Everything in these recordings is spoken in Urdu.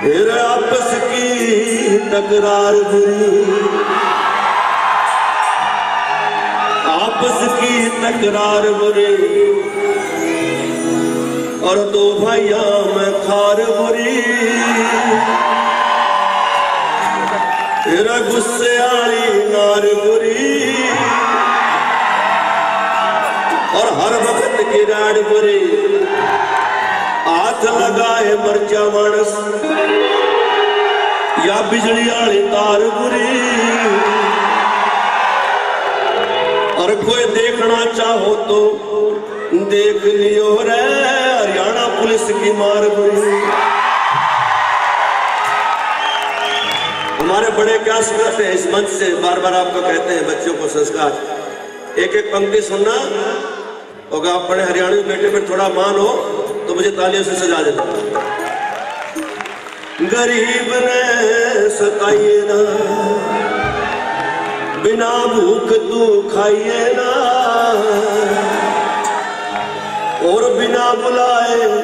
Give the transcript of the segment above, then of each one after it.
پھر آپس کی تکرار بری آپس کی تکرار بری اور دو بھائیاں میں کھار بری تیرا غصے آلی نار بری اور ہر وقت کی راڑ بری ہاتھ لگائے مرچا مانس یا بجلی آلی تار بری اور کوئی دیکھنا چاہو تو دیکھ لیو رے ہریانہ پولیس کی مار بری ہمارے بڑے کیا سنتے ہیں اس منچ سے بار بار آپ کو کہتے ہیں بچوں کو سنسکار ایک ایک پنکتی سننا ہوگا آپ بڑے ہریانوی بیٹے پر تھوڑا مان ہو مجھے تالیوں سے سجا دینا غریب نے ستائیے نا۔ بنا بھوک تو کھائیے نا۔ اور بنا بلائے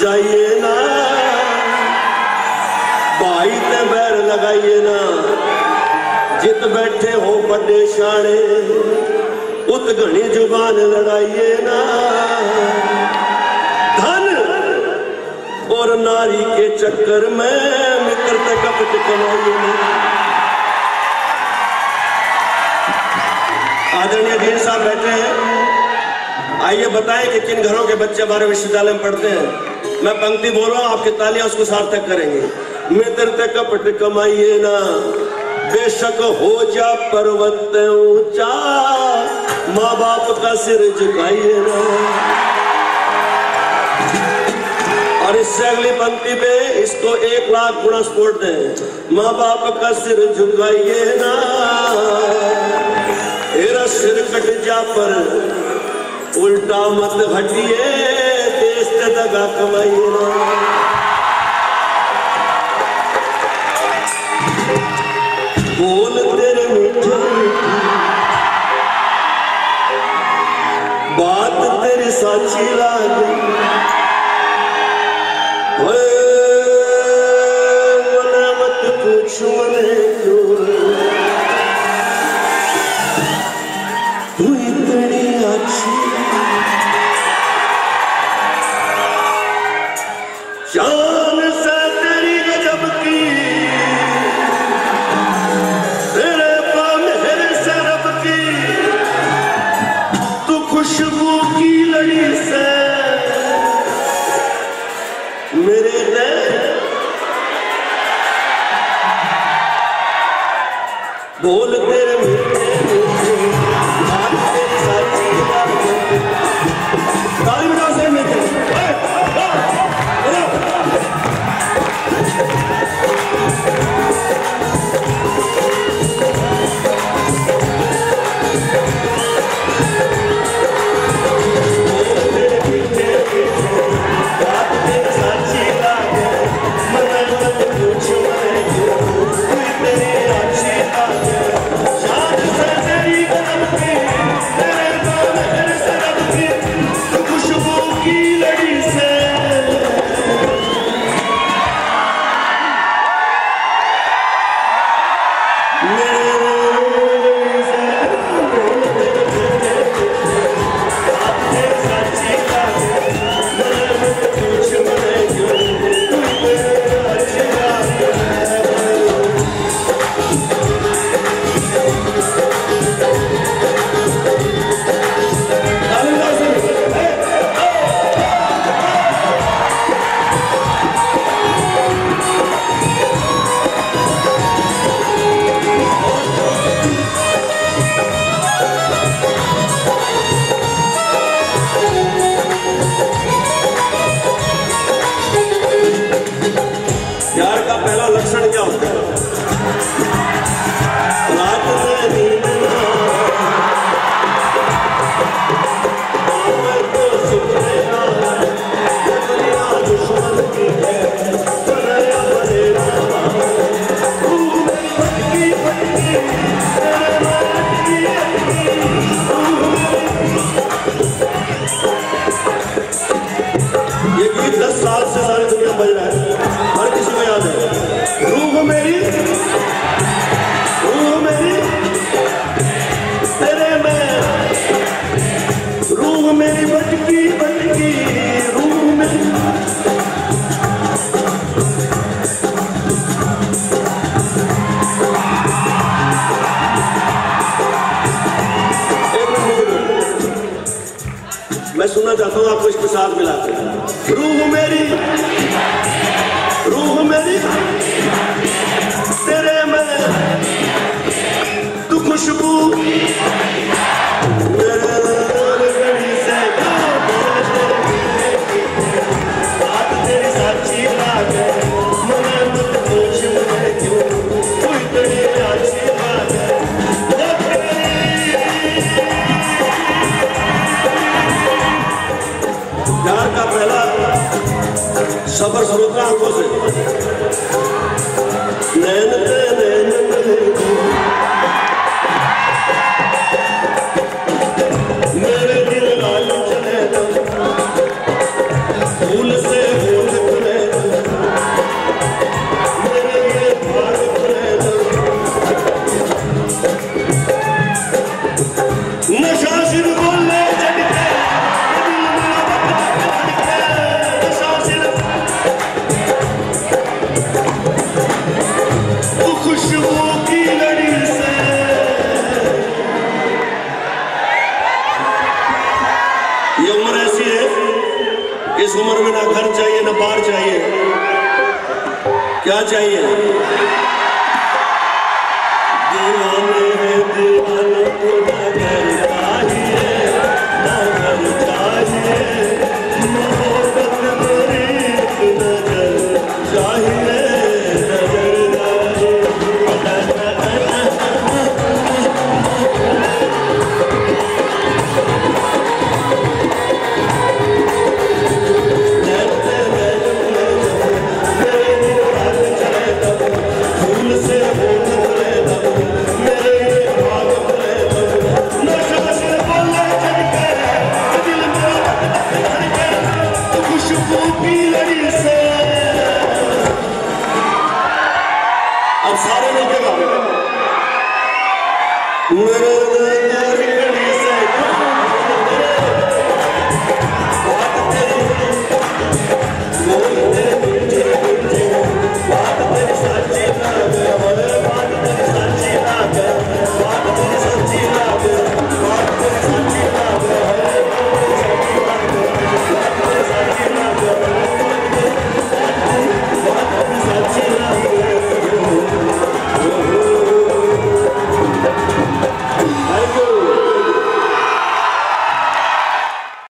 جائیے نا۔ بھائی تے بیر لگائیے نا۔ جت بیٹھے ہو بڑے شانے ات گھنی زبان لڑائیے نا۔ دھن اور ناری کے چکر میں متر تے کپٹ کمائیے نا آدرنیہ دین صاحب بیٹھے ہیں۔ آئیے بتائیں کہ کن گھروں کے بچے ہمارے وشیدالے میں پڑھتے ہیں۔ میں پنکتی بول رہا ہوں، آپ کی تالیاں اس کو سارتک کریں گے۔ متر تے کپٹ کمائیے نا۔ بے شک ہو جا پروت اونچا، ماں باپ کا سر جھکائیے نا۔ اور اس سے اگلی پنکتی پہ اس کو ایک لاکھ گنا سپورٹ دیں۔ ماں باپ کا سر جھکائیے نا۔ تیرا سر کٹ جا پر الٹا مت ہٹیے دیس تے دگا کمائیے نا۔ بول تیرے میٹھے بات تیری سچی لگی Live. بول تیرے Little میں سننا چاہتا ہوں، آپ کو اس ساتھ ملا کے روح میری روح میری، تیرے میں تو خوشبو۔ صبر سمجھنا ہم سے اس عمر میں نہ گھر چاہیے نہ بار چاہیے کیا چاہیے؟